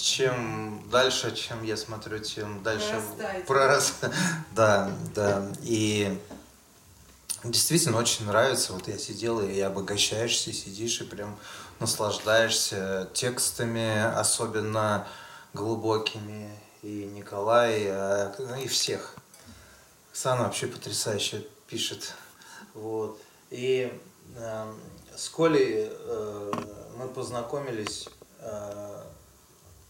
чем дальше, чем я смотрю, тем дальше прорас. Да, да. И действительно очень нравится. Вот я сидел, и обогащаешься, сидишь и прям наслаждаешься текстами, особенно глубокими. И Николай, а, ну, и всех. Оксана вообще потрясающе пишет. Вот. И э, с Колей э, мы познакомились э,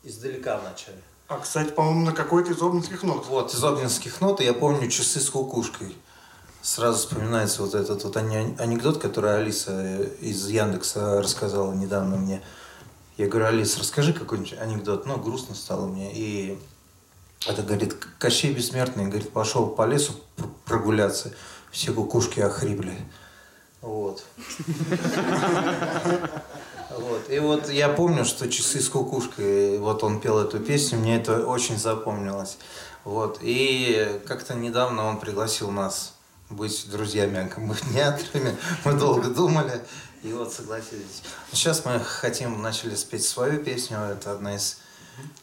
издалека вначале. А, кстати, по-моему, на какой-то из обнинских нот. Вот, из Обнинских нот, и я помню часы с кукушкой. Сразу вспоминается вот этот вот ане- анекдот, который Алиса из Яндекса рассказала недавно мне. Я говорю, Алис, расскажи какой-нибудь анекдот. Ну, грустно стало мне. И это, говорит, Кощей Бессмертный, говорит, пошел по лесу пр- прогуляться. Все кукушки охрипли. Вот. Вот. И вот я помню, что часы с кукушкой, вот он пел эту песню, мне это очень запомнилось. Вот. И как-то недавно он пригласил нас быть друзьями аккомпаниаторами. Мы долго думали и вот согласились. Сейчас мы хотим, начали спеть свою песню. Это одна из,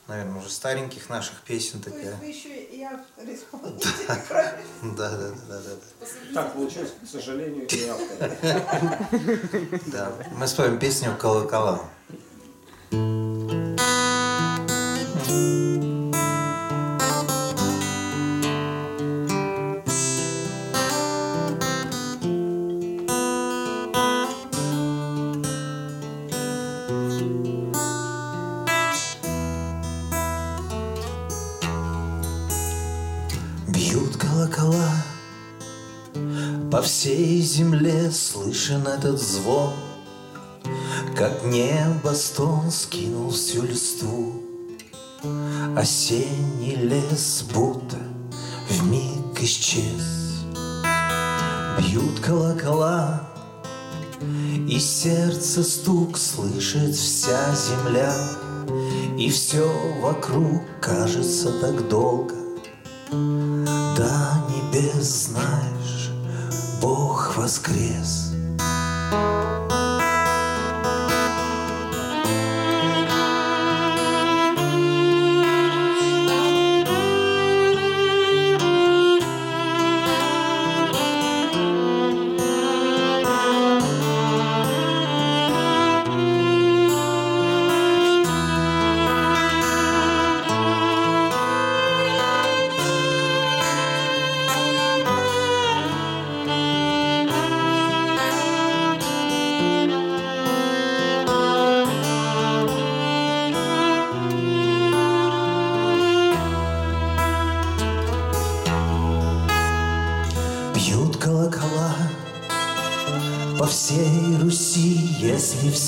наверное, уже стареньких наших песен То есть такая. вы еще и автор исполнитель, правильно? Да, да, да, да, да. Так получилось, к сожалению, и автор. Да, мы споем песню «Колокола». Бьют колокола. По всей земле слышен этот звон. Как небо стон скинул всю листву. Осенний лес будто вмиг исчез. Бьют колокола И сердце стук слышит вся земля. И все вокруг кажется так долго до небес знаешь, Бог воскрес.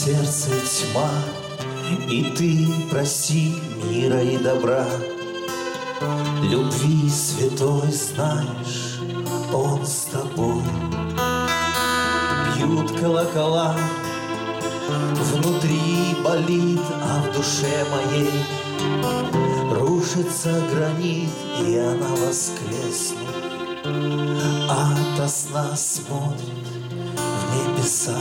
Сердце тьма, И ты проси мира и добра. Любви святой знаешь, Он с тобой. Бьют колокола, внутри болит, а в душе моей Рушится гранит, и она воскреснет ото сна смотрит в небеса.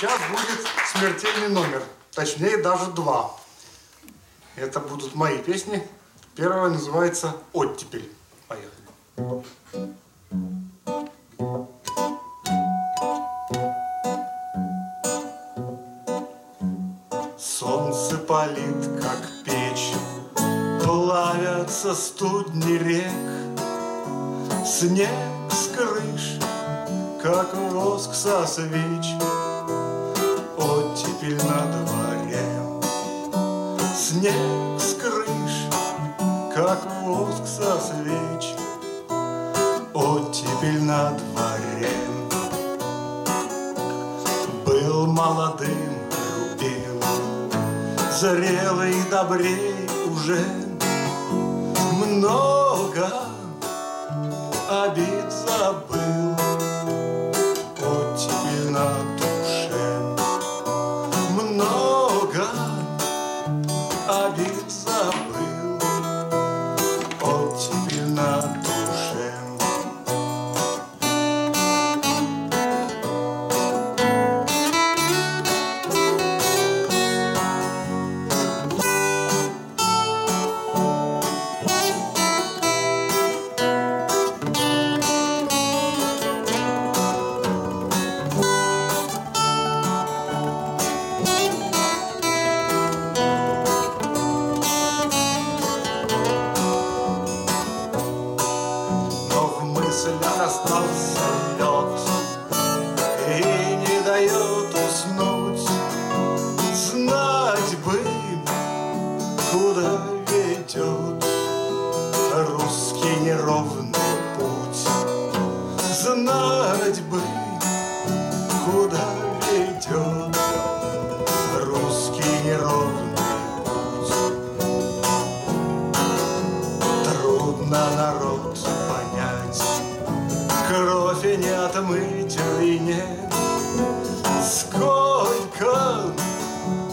Сейчас будет смертельный номер. Точнее, даже два. Это будут мои песни. Первая называется «Оттепель». Поехали. Солнце палит, как печь, Плавятся студни рек, Снег с крыш, как воск со свеч, Оттепель на дворе. Снег с крыш, как воск со свеч, Оттепель на дворе. Был молодым, любил, Зрелый, добрей уже Много обид забыл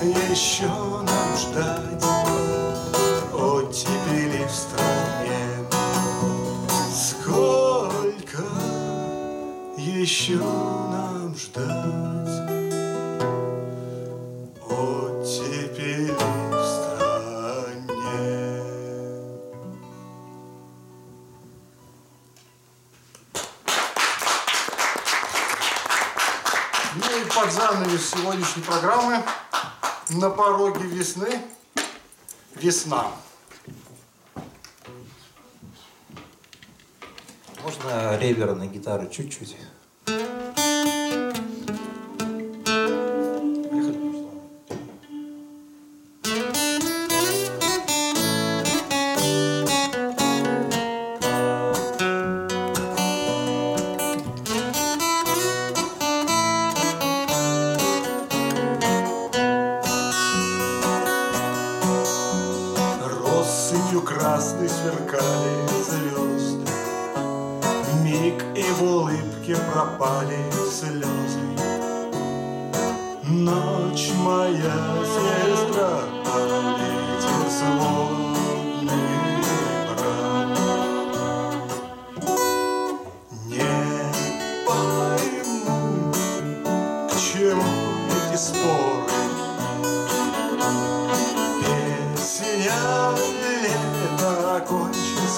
еще нам ждать Оттепели в стране? Сколько еще нам ждать Оттепели в стране? Ну и под занавес сегодняшней программы на пороге весны весна. Можно ревера на гитару чуть-чуть? Сверкали звезды, Миг и в улыбке пропали слезы. Ночь моя сестра, полетит сводный брат. Не пойму, к эти споры,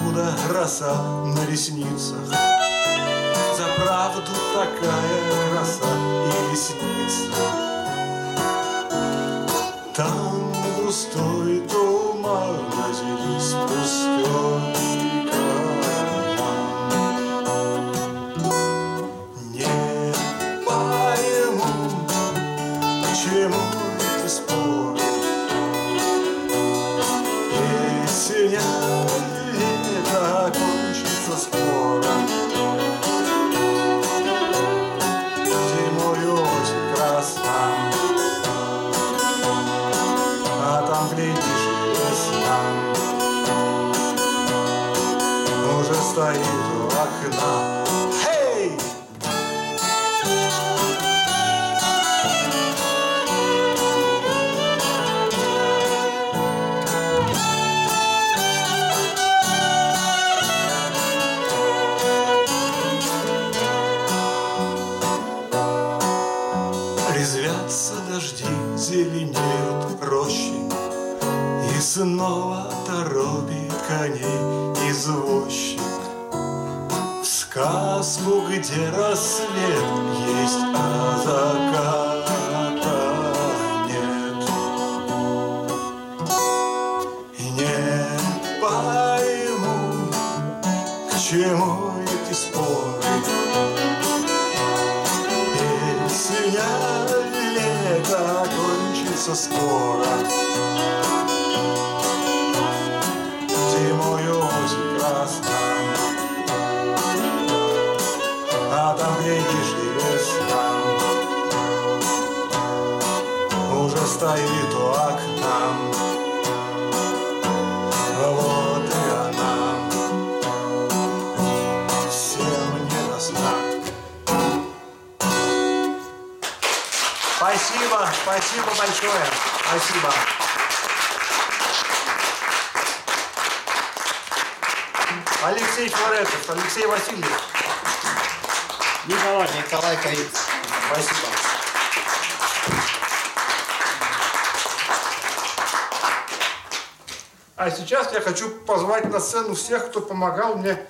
откуда роса на ресницах? За правду такая краса и ресница. Там густой туман, здесь пустой стоит у окна. Резвятся дожди, зеленеют рощи, И снова торопит коней извозчик сказку, где рассвет есть, а заката нет не пойму, к чему эти споры. Песня лето кончится скоро Там, глядишь, и весна Уже стоит у окна Спасибо, спасибо большое. Спасибо. Алексей Флоретов, Алексей Васильев. Николай. Николай Каиц. Спасибо. А сейчас я хочу позвать на сцену всех, кто помогал мне